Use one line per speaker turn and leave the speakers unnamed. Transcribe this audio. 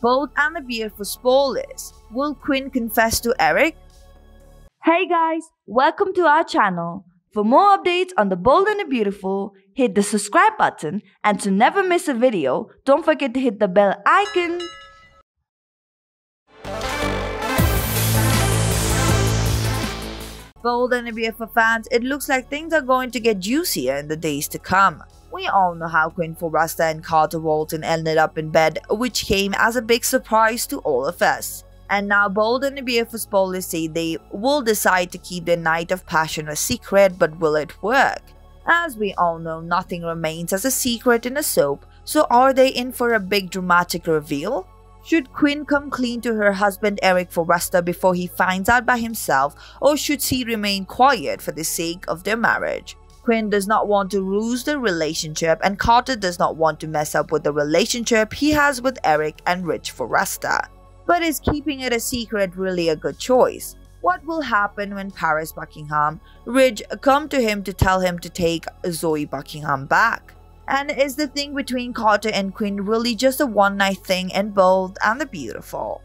Bold and the Beautiful spoilers. Will Quinn confess to Eric? Hey guys, welcome to our channel. For more updates on The Bold and the Beautiful, hit the subscribe button and to never miss a video, don't forget to hit the bell icon. Bold and the Beautiful fans, it looks like things are going to get juicier in the days to come. We all know how Quinn Forrester and Carter Walton ended up in bed, which came as a big surprise to all of us. And now Bold and spoilers say they will decide to keep their night of passion a secret, but will it work? As we all know, nothing remains as a secret in a soap, so are they in for a big dramatic reveal? Should Quinn come clean to her husband Eric Forrester before he finds out by himself, or should she remain quiet for the sake of their marriage? Quinn does not want to lose the relationship, and Carter does not want to mess up with the relationship he has with Eric and Ridge Forrester. But is keeping it a secret really a good choice? What will happen when Paris Buckingham, Ridge come to him to tell him to take Zoe Buckingham back? And is the thing between Carter and Quinn really just a one night thing in Bold and the Beautiful?